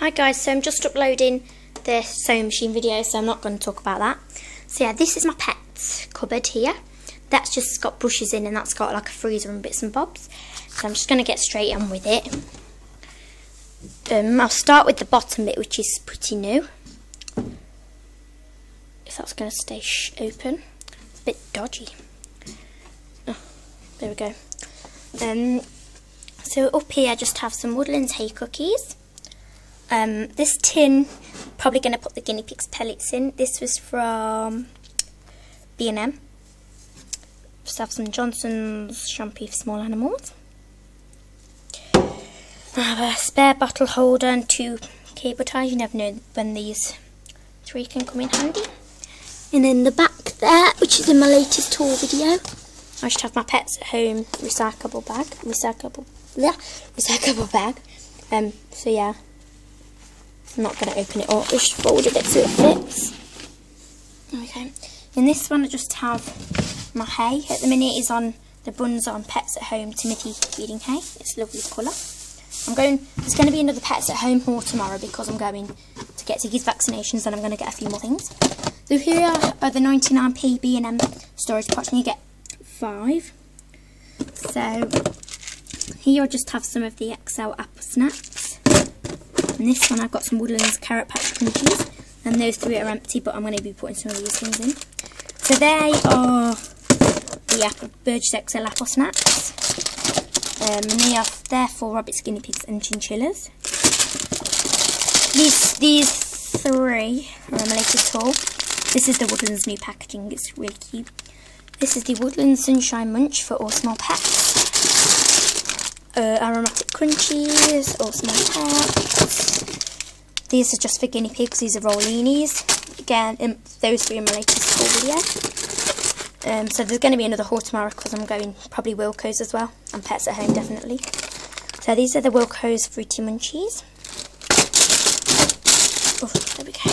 Hi guys, so I'm just uploading the sewing machine video, so I'm not going to talk about that. So yeah, this is my pets cupboard here. That's just got brushes in and that's got like a freezer and bits and bobs. So I'm just going to get straight on with it. Um, I'll start with the bottom bit, which is pretty new. If that's going to stay open. It's a bit dodgy. Oh, there we go. Um, so up here I just have some Woodlands hay cookies. Um, this tin, probably going to put the guinea pigs pellets in. This was from B&M. Just have some Johnson's shampoo for small animals. I have a spare bottle holder and two cable ties. You never know when these three can come in handy. And in the back there, which is in my latest haul video, I just have my pets at home recyclable bag, recyclable, yeah, recyclable bag. Um, so yeah, I'm not going to open it up, just fold it so it fits. Okay, in this one I just have my hay. At the minute is on the buns on Pets at Home Timothy feeding hay. It's lovely colour. I'm going, there's going to be another Pets at Home haul tomorrow because I'm going to get Ziggy's vaccinations and I'm going to get a few more things. So here are the 99p B&M storage pots and you get five. So here I just have some of the Excel apple snacks. And this one I've got some Woodlands Carrot Patch Crunchies. And those three are empty, but I'm going to be putting some of these things in. So they are the apple, Burgess Excel apple snacks. Um, and they are there for rabbits, guinea pigs and chinchillas. These these three are a latest haul. This is the Woodlands new packaging, it's really cute. This is the Woodlands Sunshine Munch for all small pets. Uh, aromatic crunchies, or small pets. These are just for guinea pigs, these are rollinis. Again, um, those three in my latest haul video. Um, so there's going to be another haul tomorrow because I'm going probably Wilko's as well. And Pets at Home definitely. So these are the Wilko's Fruity Munchies. Oh, there we go.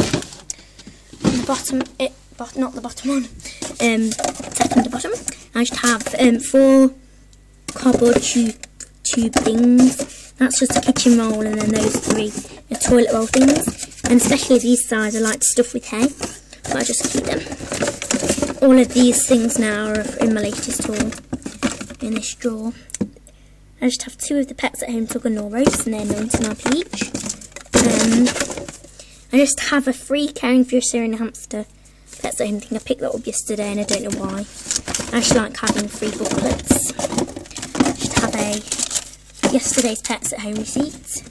On the bottom, it, but not the bottom one, um, second to bottom, I just have um, four cardboard tube, tube things. That's just a kitchen roll and then those three are toilet roll things. And especially these size I like to stuff with hay, but I just keep them. All of these things now are in my latest haul in this drawer. I just have two of the Pets at Home and Nor and they're 99p each. Um, I just have a free caring for your Syrian hamster Pets at Home thing. I picked that up yesterday and I don't know why. I just like having free booklets. I Just have a yesterday's Pets at Home receipt.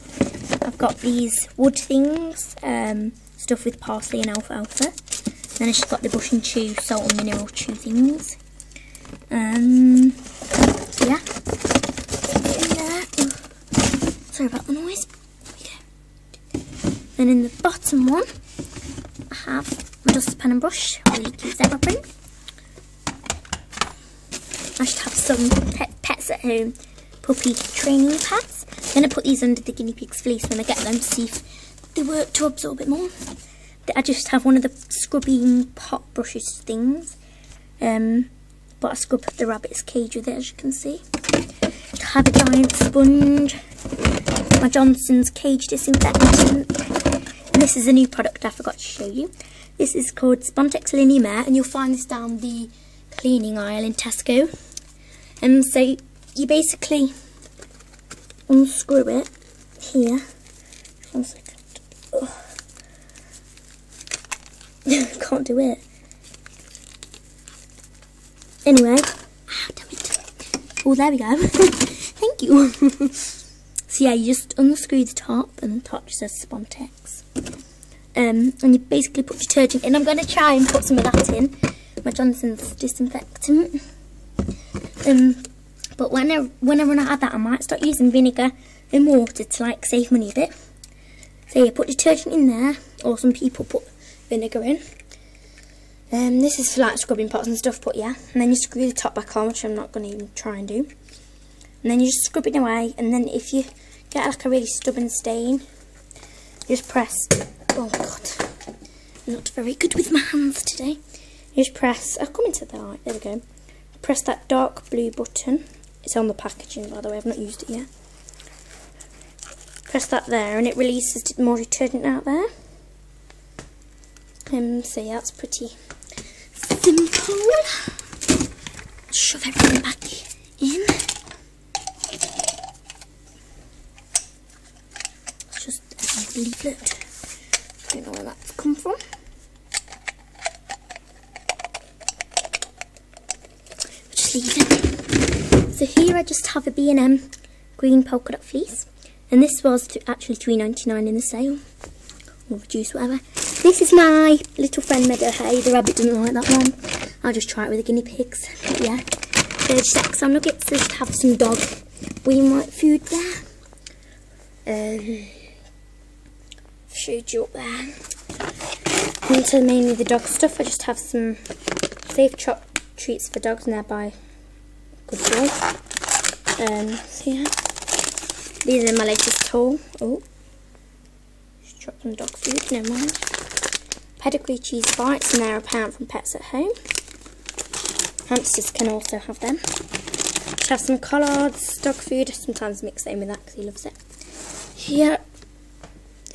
I've got these wood things, um, stuff with parsley and alfalfa. Then I've just got the bush and chew salt and mineral chew things. Um, yeah. Sorry about the noise. Then in the bottom one, I have my dustpan and brush, really cute zebra print. I should have some pet pets at home puppy training pads. Then I put these under the guinea pig's fleece when I get them to see if they work to absorb it more. I just have one of the scrubbing pot brushes things. Um, but I scrub the rabbit's cage with it as you can see. I have a giant sponge. My Johnson's cage disinfectant. And this is a new product I forgot to show you. This is called Spontex Linimare and you'll find this down the cleaning aisle in Tesco. And so you basically unscrew it here. One second. Can't do it. Anyway. Ah, damn it. Oh, there we go. Thank you. so yeah, you just unscrew the top and the top just says Spontex. Um, and you basically put detergent in. I'm going to try and put some of that in. My Johnson's disinfectant. Um, but when I, when I run out of that, I might start using vinegar and water to like save money a bit. So you put detergent in there, or some people put vinegar in. Um, this is for like scrubbing pots and stuff, but yeah. And then you screw the top back on, which I'm not going to even try and do. And then you just scrub it away, and then if you get like a really stubborn stain, just press, oh god, I'm not very good with my hands today. You just press, I'll come into the light, there we go. Press that dark blue button. It's on the packaging by the way, I've not used it yet. press that there and it releases more detergent out there. Um, so yeah, that's pretty simple. Shove everything back in. Just a leaflet. Don't know where that's come from. Just leave it. So here I just have a B&M green polka dot fleece. And this was actually three ninety nine in the sale. Or reduced, whatever. This is my little friend Meadowhay. The rabbit doesn't like that one. I'll just try it with the guinea pigs. But yeah. There's some nuggets. Just have some dog green white food there. Um, showed you up there. Into mainly the dog stuff. I just have some safe chop treats for dogs they're Boy. Um, so yeah. These are my latest tool. Oh. Just drop some dog food, never mind. Pedigree cheese bites and they're a pound from Pets at Home. Hamsters can also have them. Just have some collards, dog food. Sometimes mix in with that because he loves it. Here.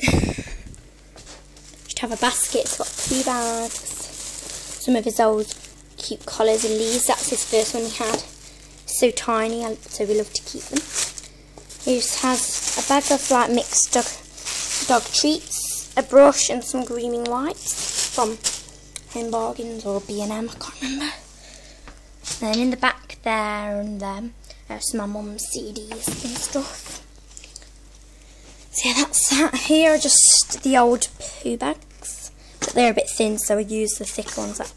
Just have a basket. It's got two bags. Some of his old cute collars and leaves. That's his first one he had. So tiny, so we love to keep them. He has a bag of like mixed dog, dog treats, a brush and some grooming wipes from Home Bargains or B&M, I can't remember. Then in the back there and there, there's my mum's CDs and stuff. So yeah, that's that. Here are just the old poo bags, but they're a bit thin, so I use the thick ones that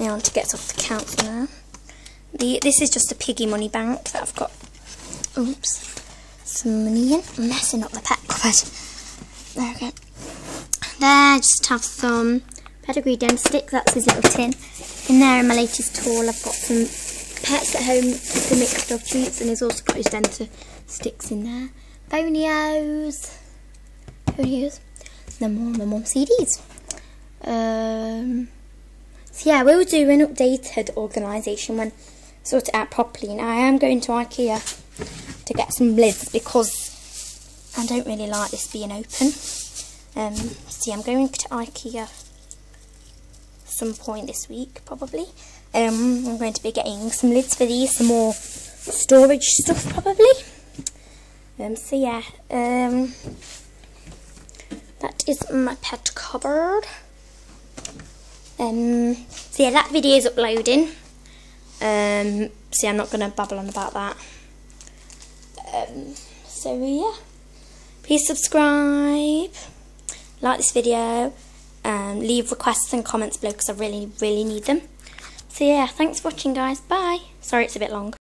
my auntie gets off the counter now. The, this is just a piggy money bank that I've got. Oops some money in. I'm messing up the pet cupboard. There we go. There, just have some pedigree Dentastix. That's his little tin. In there, in my latest haul, I've got some pets at home, the mixed dog treats, and he's also got his denter sticks in there. Bonios. Bonios. Then more my mum CDs. Um, so yeah, we'll do an updated organisation when sort it out properly. Now I am going to IKEA to get some lids because I don't really like this being open. Um, see, I'm going to IKEA some point this week, probably. Um, I'm going to be getting some lids for these, some more storage stuff, probably. Um, so yeah, um, that is my pet cupboard. Um, so yeah, that video is uploading. Um, see, I'm not going to babble on about that. Um, so yeah, please subscribe, like this video, and leave requests and comments below because I really, really need them. So yeah, thanks for watching guys, bye. Sorry it's a bit long.